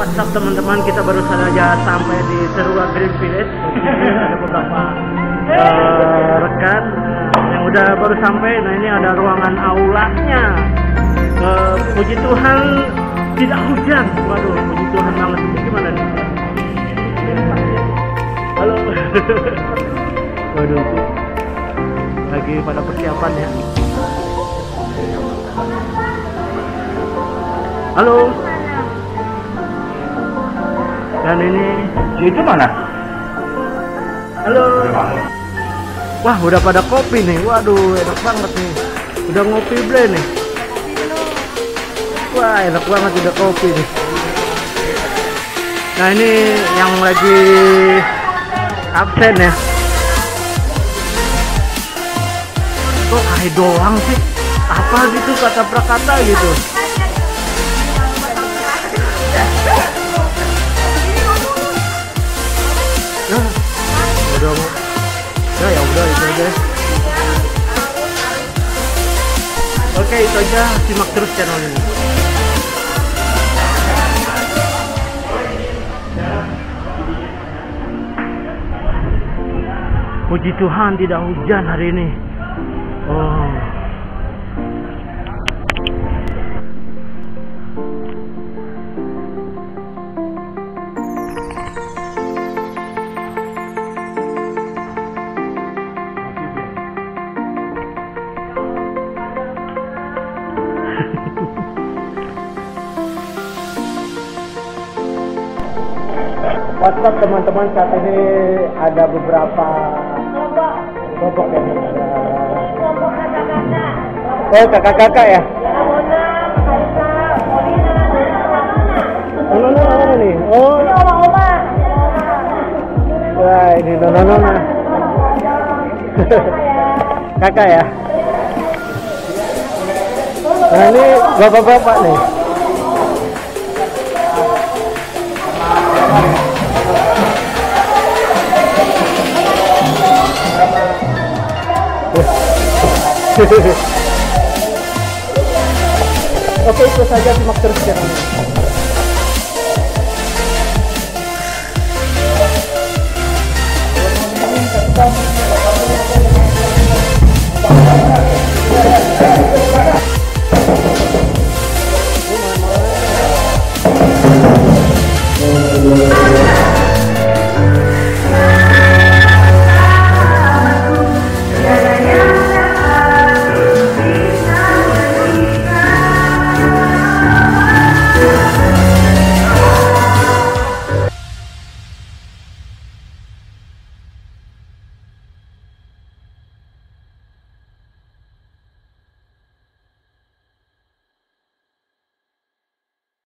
WhatsApp teman-teman kita baru saja sampai di Serua Green Village. ada beberapa uh, rekan uh, yang udah baru sampai. Nah ini ada ruangan aulanya. Uh, puji Tuhan tidak hujan. Waduh, puji Tuhan banget. Ini gimana nih? Halo. Waduh. Lagi pada persiapan ya. Halo. Dan ini Itu mana? Halo. Wah, udah pada kopi nih. Waduh, enak banget nih. Udah ngopi blend nih. Wah, enak banget udah kopi nih. Nah, ini yang lagi absen ya. Kok kayak doang sih? Apa gitu kata prakata gitu? Ya ya udah itu aja oke itu aja simak terus channel ini Puji Tuhan tidak hujan hari ini. Oh. WhatsApp teman-teman saat ini ada beberapa kelompok yang ada. Oh kakak-kakak ya? Oh, nona, nona nih. Oh, wah ini nona nona. kakak ya? Nah ini bapak-bapak nih. Oke itu saja simak terus channel ini.